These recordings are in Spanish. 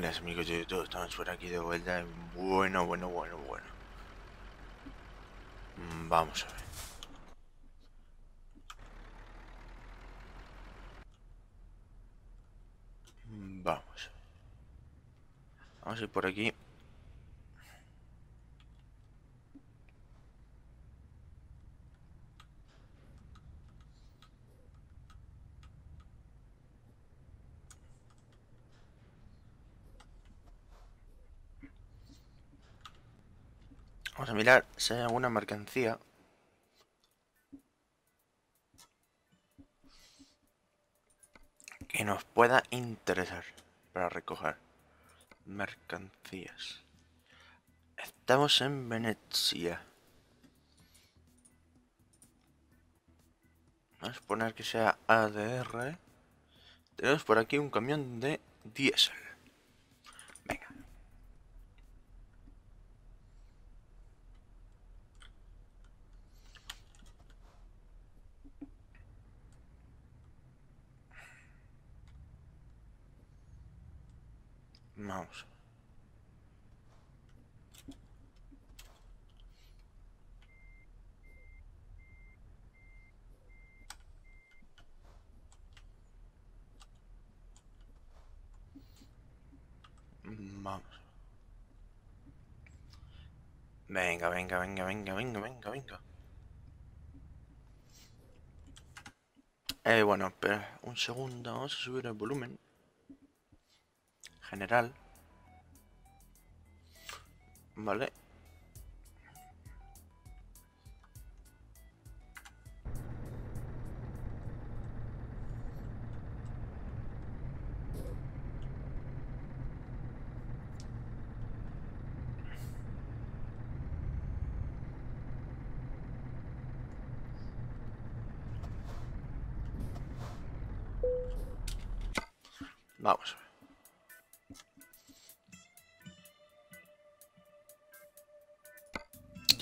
buenas amigos de YouTube, estamos por aquí de vuelta. Bueno, bueno, bueno, bueno. Mm, Vamos a ver. Mm, Vamos. Vamos a ir por aquí. Vamos a mirar si hay alguna mercancía. Que nos pueda interesar para recoger mercancías. Estamos en Venecia. Vamos a poner que sea ADR. Tenemos por aquí un camión de diésel. Vamos. Vamos. Venga, venga, venga, venga, venga, venga, venga. Eh, bueno, espera un segundo, vamos a subir el volumen general. Vale. Vamos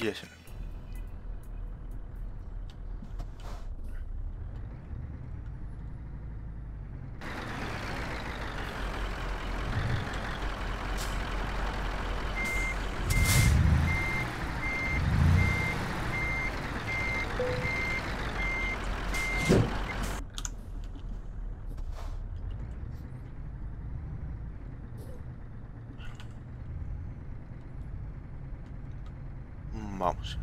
a ver. Yes. Vamos.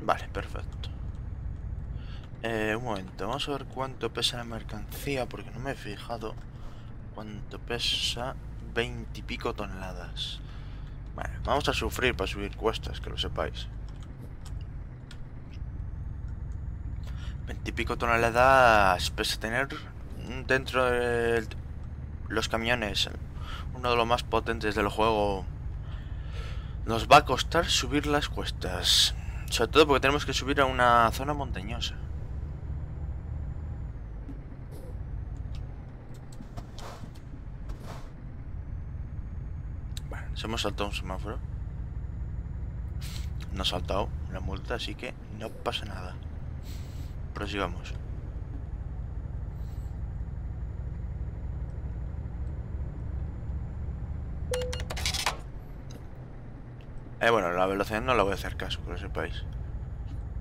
Vale, perfecto. Eh, un momento, vamos a ver cuánto pesa la mercancía, porque no me he fijado cuánto pesa 20 y pico toneladas. Bueno, vamos a sufrir para subir cuestas, que lo sepáis. 20 y pico toneladas pese a tener dentro de los camiones uno de los más potentes del juego. Nos va a costar subir las cuestas. Sobre todo porque tenemos que subir a una zona montañosa. Bueno, se hemos saltado un semáforo. No ha saltado una multa, así que no pasa nada. Prosigamos. Eh, bueno, la velocidad no la voy a hacer caso, que lo sepáis.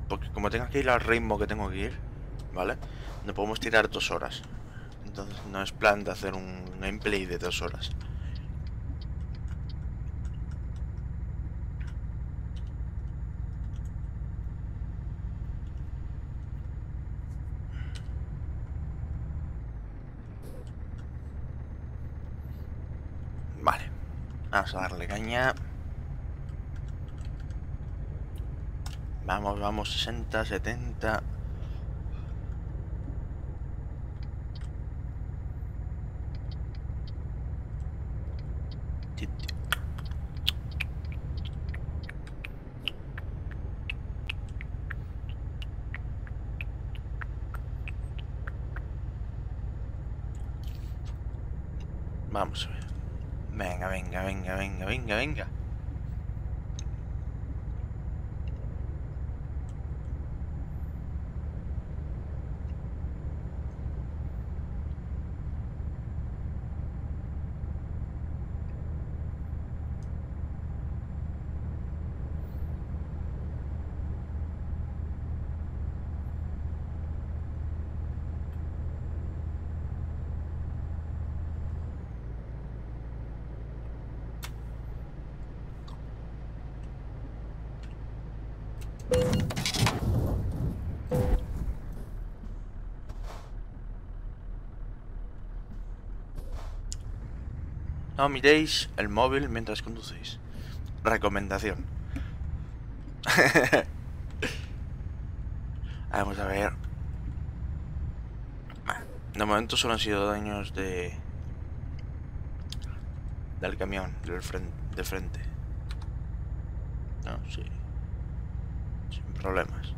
Porque como tengo que ir al ritmo que tengo que ir, ¿vale? No podemos tirar dos horas. Entonces no es plan de hacer un gameplay de dos horas. Vale. Vamos a darle Vamos, vamos, 60, 70. Ti- ti- Vamos a ver. Venga, venga, venga, venga, venga, venga. No miréis el móvil mientras conducís. Recomendación. Vamos a ver. De momento solo han sido daños de... Del camión, del frente, de frente. No, sí. Problemas.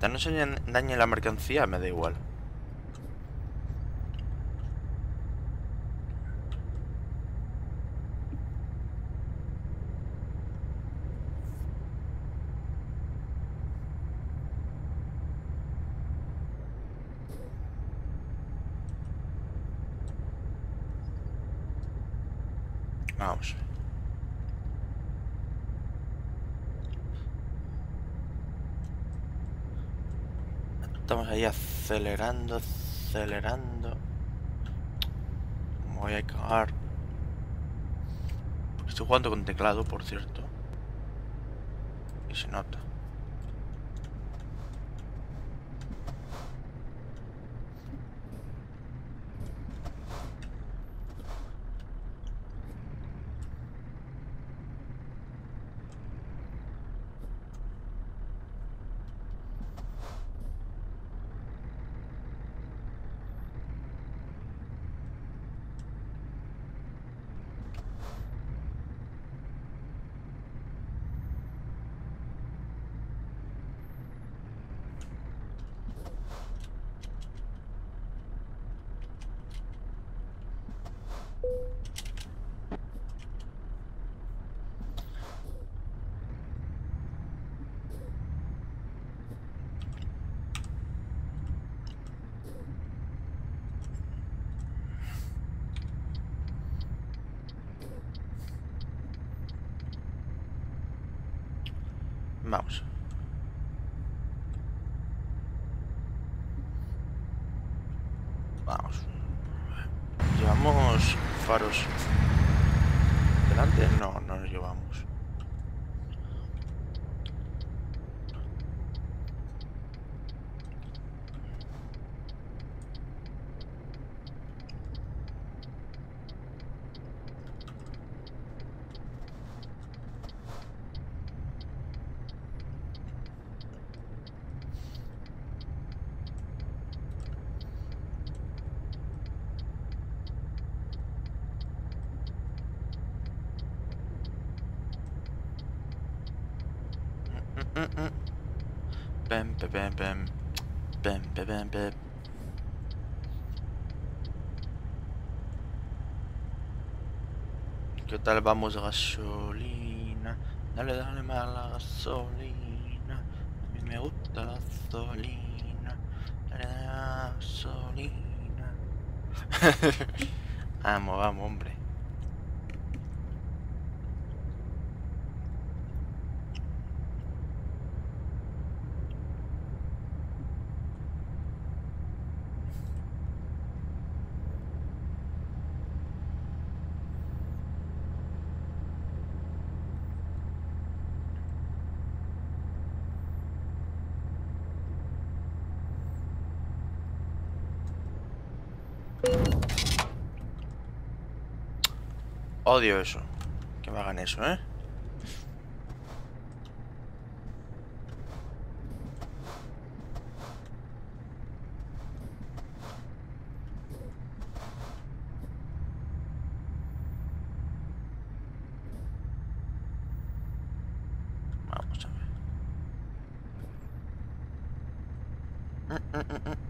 Tan no se dañe la mercancía, me da igual. Vamos. Estamos ahí acelerando, acelerando. Voy a cagar. Estoy jugando con teclado, por cierto. Y se nota. Vamos. Vamos. Llevamos faros delante. No, no nos llevamos. Bam, bam, bam. ¿Qué tal vamos gasolina? Dale, dale más la gasolina. A mí me gusta la gasolina. Dale, dale gasolina. vamos, vamos, hombre. Odio eso. Que me hagan eso, ¿eh? Vamos a ver. Madre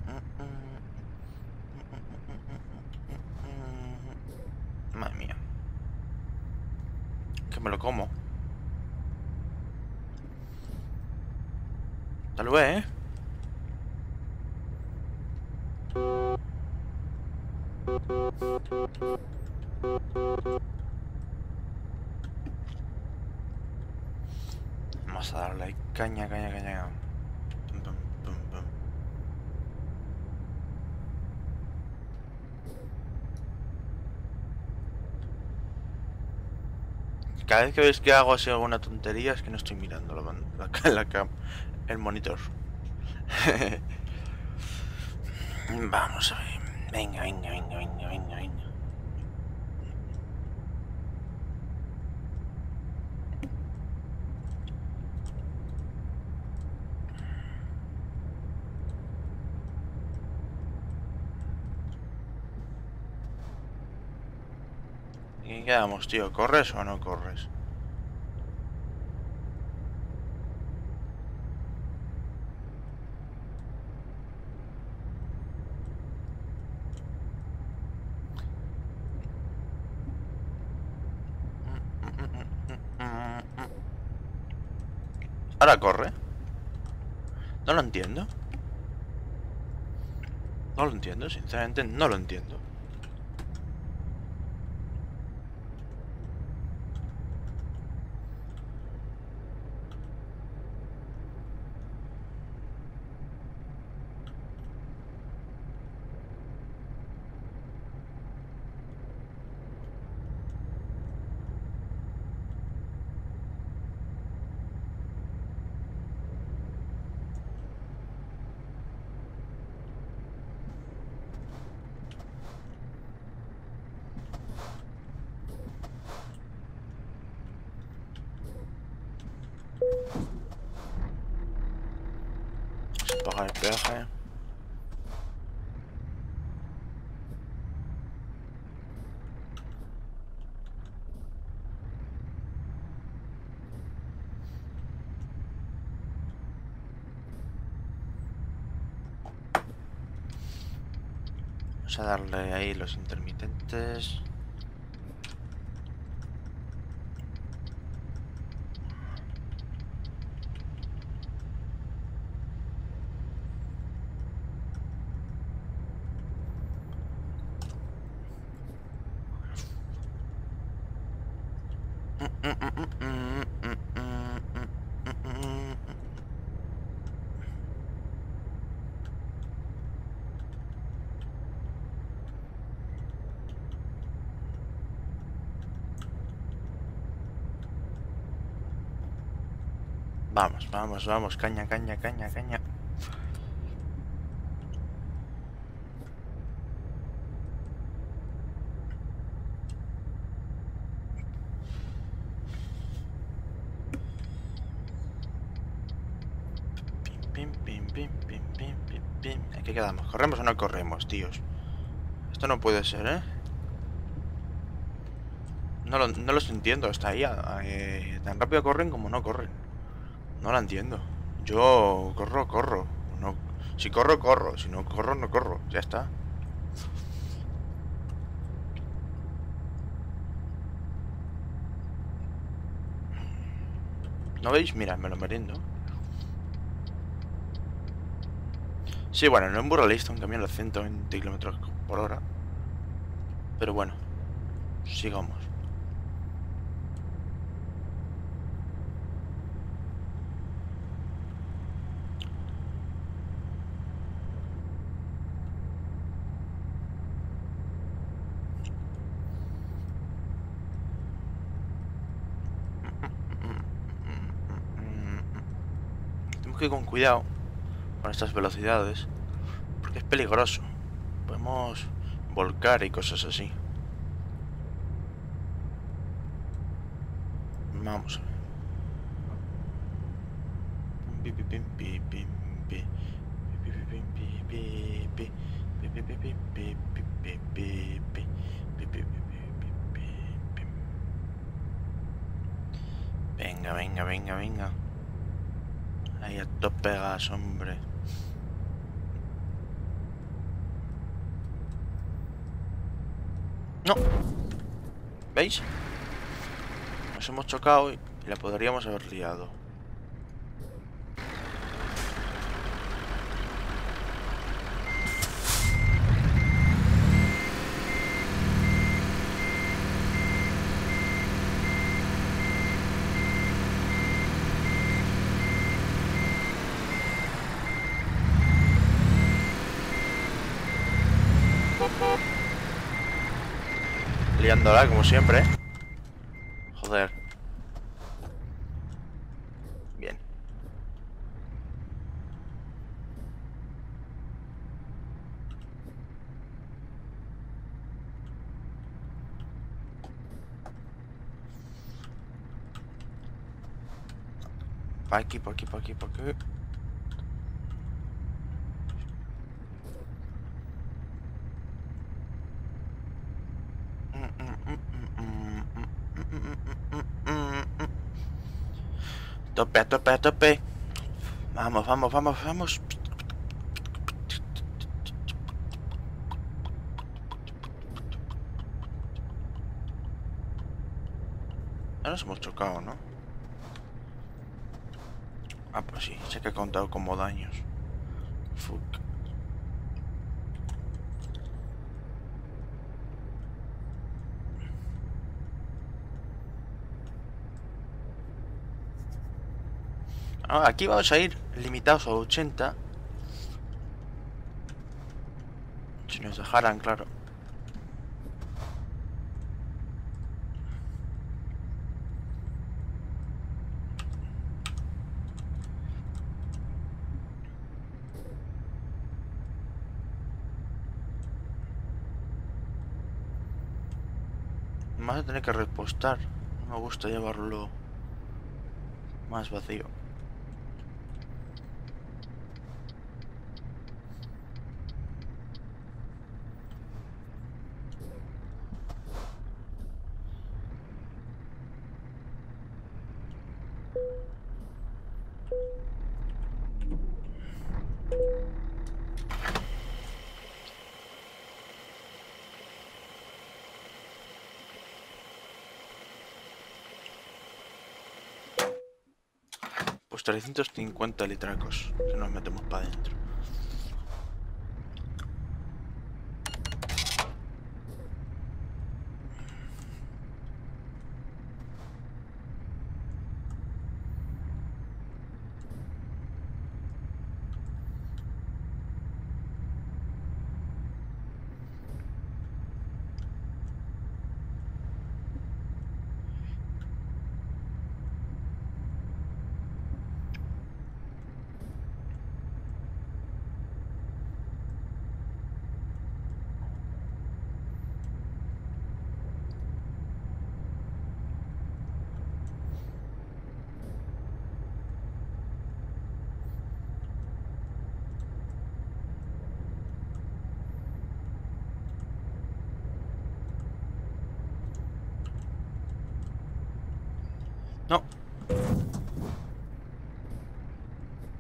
Me lo como. Tal vez, ¿eh? Vamos a darle caña, caña, Cada vez que veis que hago así alguna tontería es que no estoy mirando la, la cam- el monitor. Vamos a ver. Venga, venga, venga, venga, venga, venga. ¿Y quedamos, tío? ¿Corres o no corres? Ahora corre. No lo entiendo. No lo entiendo, sinceramente no lo entiendo. El peaje. Vamos a darle ahí los intermitentes. Vamos, vamos, vamos, caña, caña, caña, caña. Pim, pim, pim, pim, pim, pim, pim. ¿Qué quedamos? ¿Corremos o no corremos, tíos? Esto no puede ser, ¿eh? No lo, no los entiendo, hasta ahí. eh, tan rápido corren como no corren. No la entiendo. Yo corro, corro. No, si corro, corro. Si no corro, no corro. Ya está. ¿No veis? Mira, me lo meriendo. Sí, bueno, no en Buralista, un camión a 120 kilómetros por hora. Pero bueno, sigamos. Tenemos con cuidado con estas velocidades porque es peligroso. Podemos volcar y cosas así. Vamos. Ahí a tope gas, hombre. No. ¿Veis? nos hemos chocado y la podríamos haber liado. Liándola, como siempre. Joder. Bien. Aquí, por aquí, por aquí, por aquí. Tope, a tope, a tope. Vamos, vamos, vamos, vamos. Ya nos hemos chocado, ¿no? Ah, pues sí, sé que he contado como daños. Fuck. Aquí vamos a ir limitados a 80. Si nos dejaran, claro. Más a tener que repostar. No me gusta llevarlo más vacío. 350 litracos que nos metemos para adentro.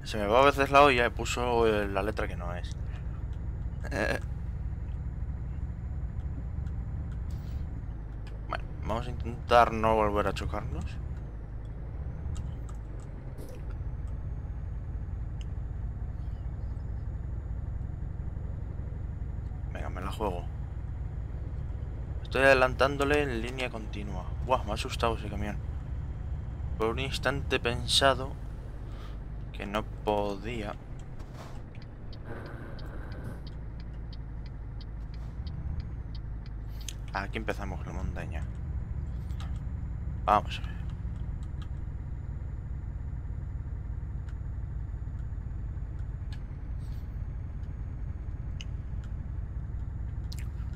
Se me va a veces la olla y puso la letra que no es. Eh. Bueno, vamos a intentar no volver a chocarnos. Venga, me la juego. Estoy adelantándole en línea continua. Buah, me ha asustado ese camión. Por un instante he pensado que no podía. Aquí empezamos la montaña. Vamos a ver.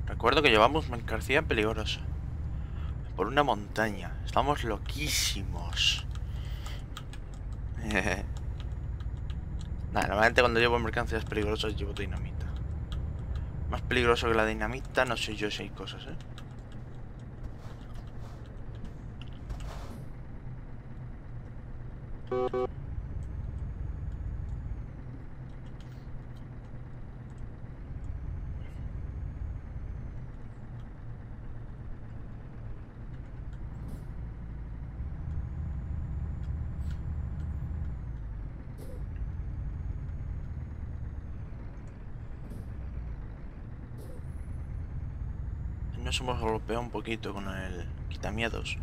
Recuerdo que llevamos mercancía peligrosa. Por una montaña. Estamos loquísimos. Nada, normalmente cuando llevo mercancías peligrosas llevo dinamita. Más peligroso que la dinamita, no sé yo si hay cosas, ¿eh? nos hemos golpeado un poquito con el quitamiedos.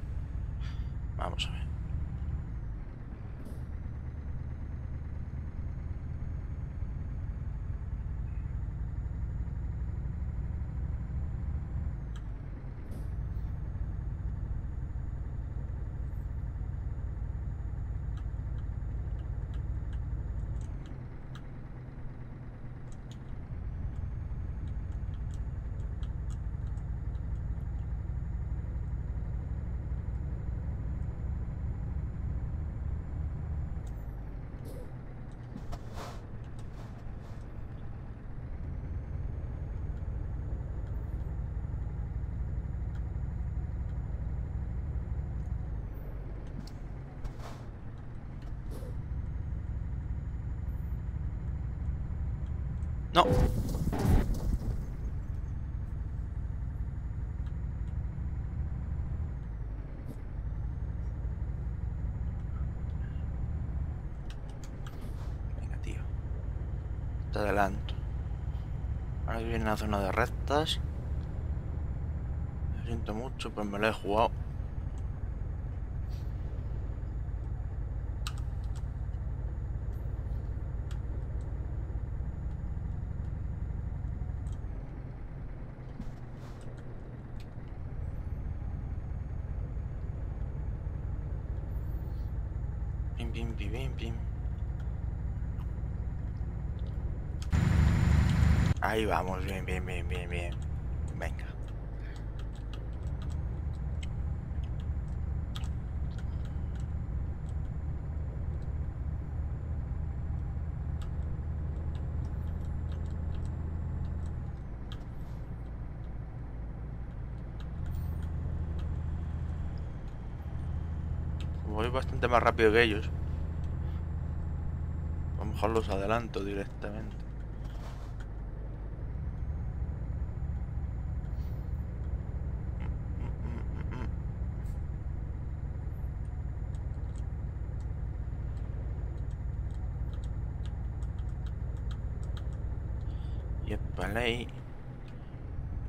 Vamos a ver. No. Venga, tío. Te adelanto. Ahora viene la zona de rectas. Me siento mucho, pues me lo he jugado. Pim, pim, pim, pim, pim. Ahí vamos, bien, bien, bien, bien, bien. Venga. Voy bastante más rápido que ellos. A lo mejor los adelanto directamente.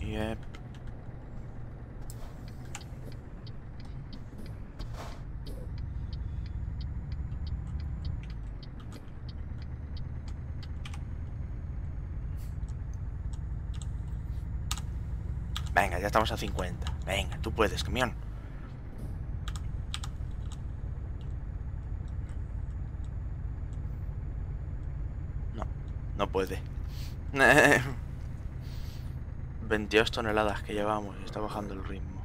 Yep. Venga, ya estamos a 50. Venga, tú puedes, camión. No, no puede. 22 toneladas que llevamos está bajando el ritmo.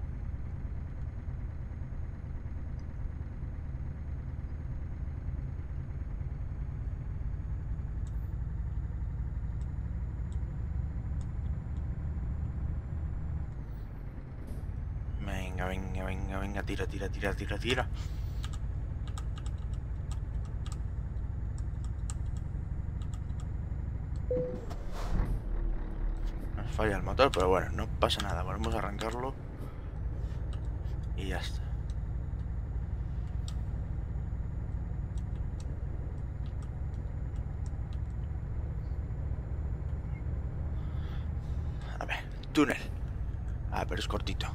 Venga, venga, venga, venga, tira, tira, tira, tira, tira. Nos falla el pero bueno, no pasa nada. Volvemos a arrancarlo. Y ya está. A ver, túnel. Ah, pero es cortito.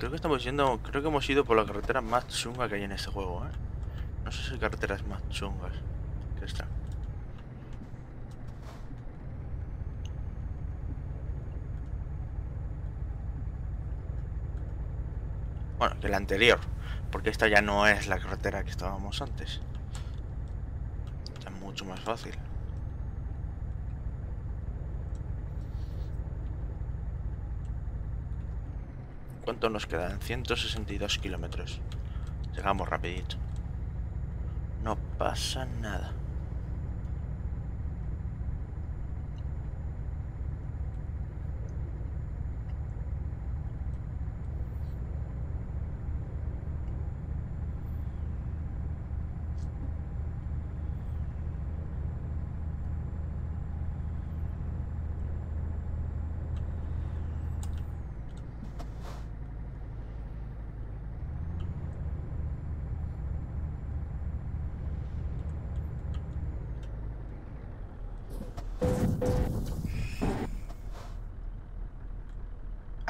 Creo que estamos yendo, creo que hemos ido por la carretera más chunga que hay en este juego, ¿eh? No sé si carreteras más chungas que esta. Bueno, que la anterior, porque esta ya no es la carretera que estábamos antes. Está mucho más fácil. ¿Cuánto nos quedan? 162 kilómetros. Llegamos rapidito. No pasa nada.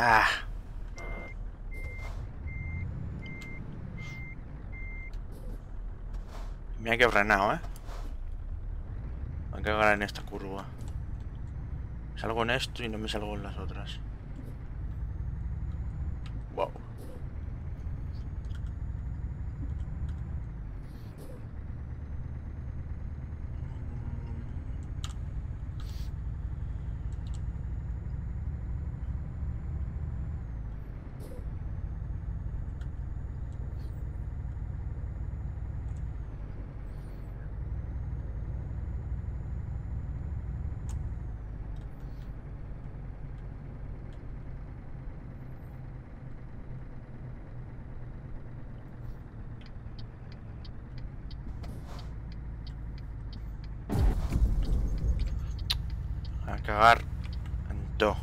Ah. Me ha que frenado, ¿eh? Hay que agarrar en esta curva. Salgo en esto y no me salgo en las otras. A cagar en todo.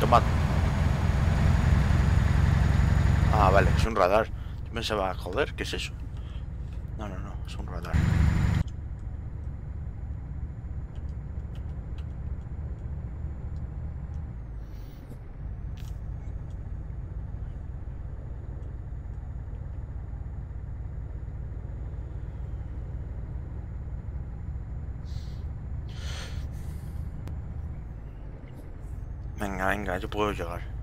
Tomad. Ah, vale, es un radar. Yo pensaba, joder, ¿qué es eso? No, no, no, es un radar. Venga, venga, yo puedo llegar.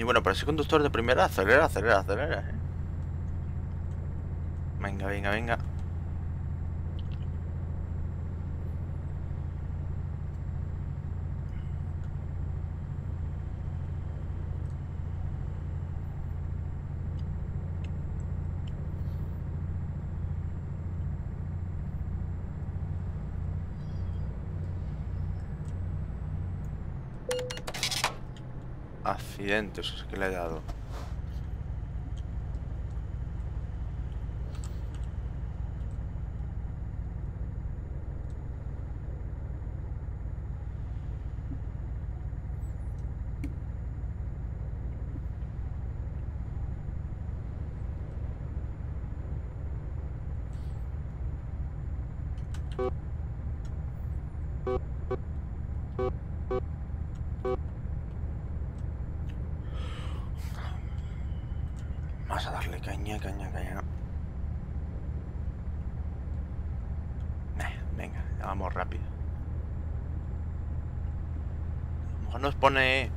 Y bueno, para ese conductor de primera, acelera, acelera, acelera. ¿eh? Venga, venga, venga. Accidentes es que le he dado. Vamos a darle caña, caña, venga, ya vamos rápido. A lo mejor nos pone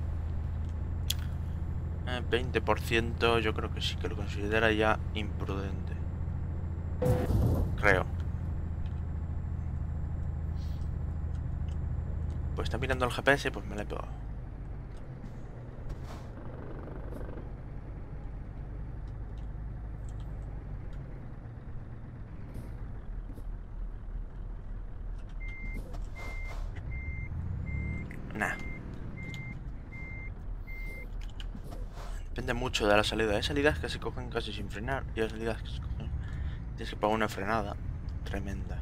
eh, 20%, yo creo que sí que lo considera ya imprudente. Creo. Pues está mirando el GPS, pues me la he pegado. De la salida. Hay salidas que se cogen casi sin frenar y hay salidas que se cogen... Tienes que pagar una frenada tremenda.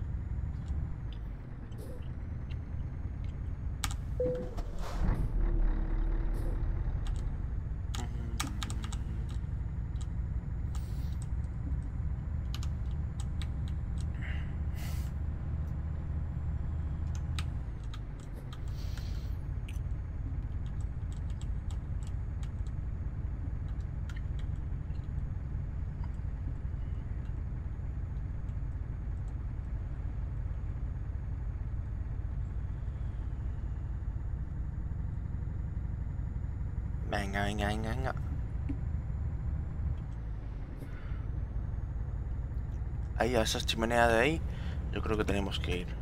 Venga, venga, venga, venga. Ahí, a esa chimenea de ahí, yo creo que tenemos que ir.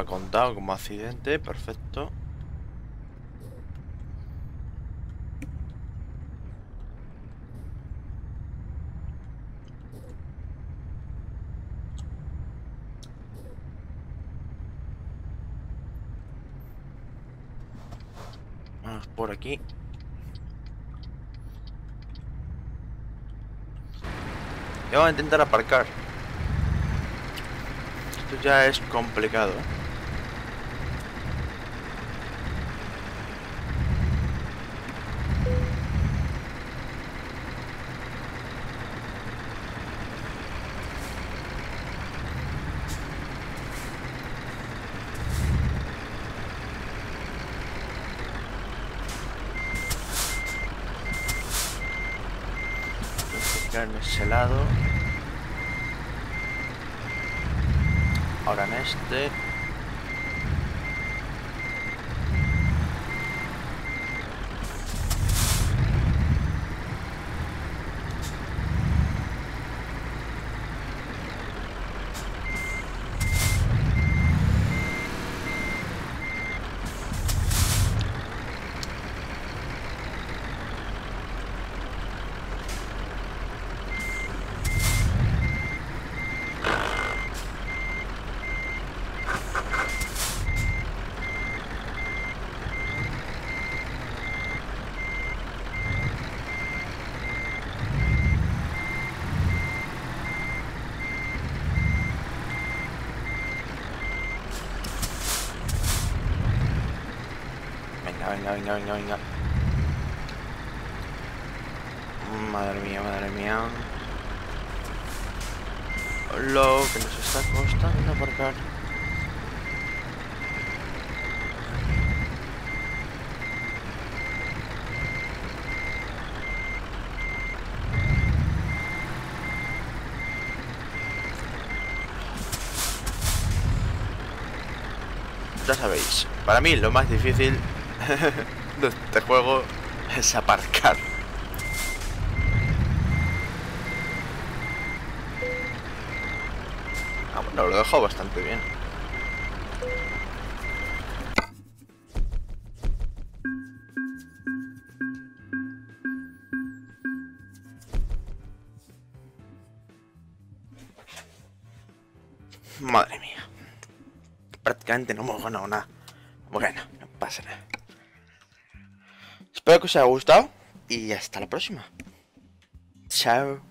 Ha contado como accidente, perfecto. Vamos por aquí. Vamos a intentar aparcar. Esto ya es complicado. En ese lado. Ahora en este. Venga, venga, venga, venga, venga. Madre mía, madre mía. Lo que nos está costando aparcar. Ya sabéis, para mí lo más difícil de este juego es aparcar. Ah, bueno, lo he dejado bastante bien. Madre mía. Prácticamente no hemos ganado nada. Que os haya gustado y hasta la próxima. Chao.